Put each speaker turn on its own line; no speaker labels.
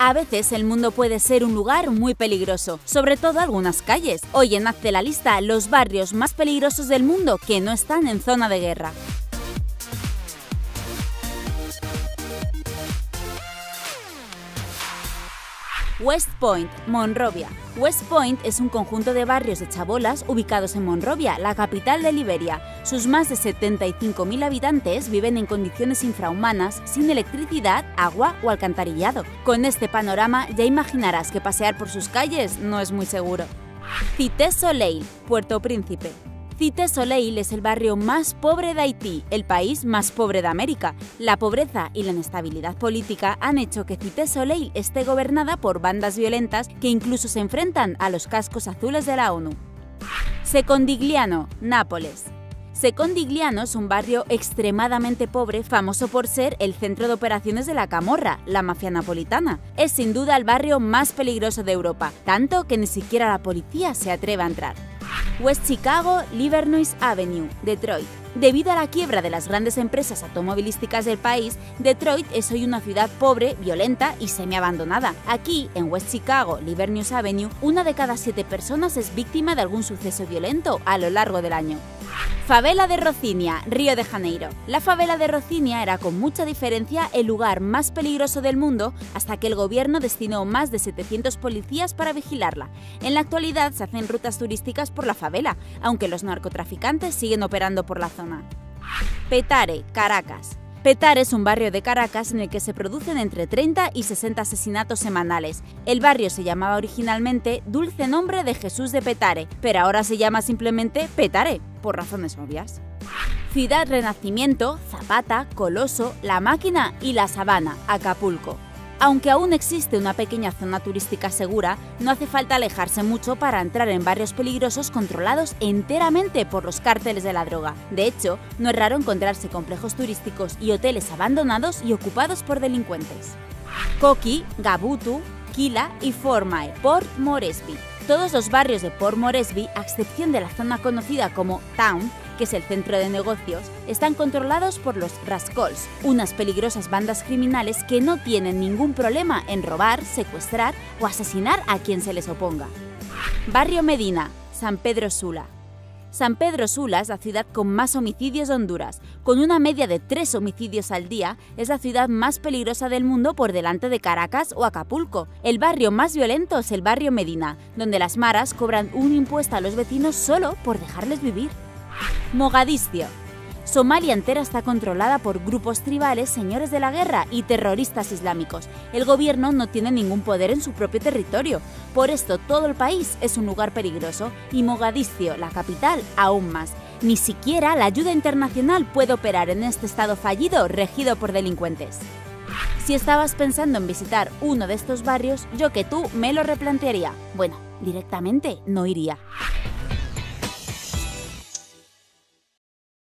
A veces el mundo puede ser un lugar muy peligroso, sobre todo algunas calles. Hoy en Hazte la lista los barrios más peligrosos del mundo que no están en zona de guerra. West Point, Monrovia. West Point es un conjunto de barrios de chabolas ubicados en Monrovia, la capital de Liberia. Sus más de 75.000 habitantes viven en condiciones infrahumanas, sin electricidad, agua o alcantarillado. Con este panorama ya imaginarás que pasear por sus calles no es muy seguro. Cité Soleil, Puerto Príncipe. Cité Soleil es el barrio más pobre de Haití, el país más pobre de América. La pobreza y la inestabilidad política han hecho que Cité Soleil esté gobernada por bandas violentas que incluso se enfrentan a los cascos azules de la ONU. Secondigliano, Nápoles. Secondigliano es un barrio extremadamente pobre, famoso por ser el centro de operaciones de la Camorra, la mafia napolitana. Es sin duda el barrio más peligroso de Europa, tanto que ni siquiera la policía se atreve a entrar. West Chicago, Livernois Avenue, Detroit. Debido a la quiebra de las grandes empresas automovilísticas del país, Detroit es hoy una ciudad pobre, violenta y semi-abandonada. Aquí, en West Chicago, Livernois Avenue, una de cada siete personas es víctima de algún suceso violento a lo largo del año. Favela de Rocinia, Río de Janeiro. La favela de Rocinia era con mucha diferencia el lugar más peligroso del mundo hasta que el gobierno destinó más de 700 policías para vigilarla. En la actualidad se hacen rutas turísticas por la favela, aunque los narcotraficantes siguen operando por la zona. Petare, Caracas. Petare es un barrio de Caracas en el que se producen entre 30 y 60 asesinatos semanales. El barrio se llamaba originalmente Dulce Nombre de Jesús de Petare, pero ahora se llama simplemente Petare, por razones obvias. Ciudad Renacimiento, Zapata, Coloso, La Máquina y La Sabana, Acapulco. Aunque aún existe una pequeña zona turística segura, no hace falta alejarse mucho para entrar en barrios peligrosos controlados enteramente por los cárteles de la droga. De hecho, no es raro encontrarse complejos turísticos y hoteles abandonados y ocupados por delincuentes. Coqui, Gabutu, Kila y Formae, Port Moresby. Todos los barrios de Port Moresby, a excepción de la zona conocida como Town, que es el centro de negocios, están controlados por los Rascals, unas peligrosas bandas criminales que no tienen ningún problema en robar, secuestrar o asesinar a quien se les oponga. Barrio Medina, San Pedro Sula. San Pedro Sula es la ciudad con más homicidios de Honduras. Con una media de tres homicidios al día, es la ciudad más peligrosa del mundo por delante de Caracas o Acapulco. El barrio más violento es el barrio Medina, donde las maras cobran un impuesto a los vecinos solo por dejarles vivir. Mogadiscio. Somalia entera está controlada por grupos tribales, señores de la guerra y terroristas islámicos. El gobierno no tiene ningún poder en su propio territorio. Por esto todo el país es un lugar peligroso y Mogadiscio, la capital, aún más. Ni siquiera la ayuda internacional puede operar en este estado fallido regido por delincuentes. Si estabas pensando en visitar uno de estos barrios, yo que tú me lo replantearía. Bueno, directamente no iría.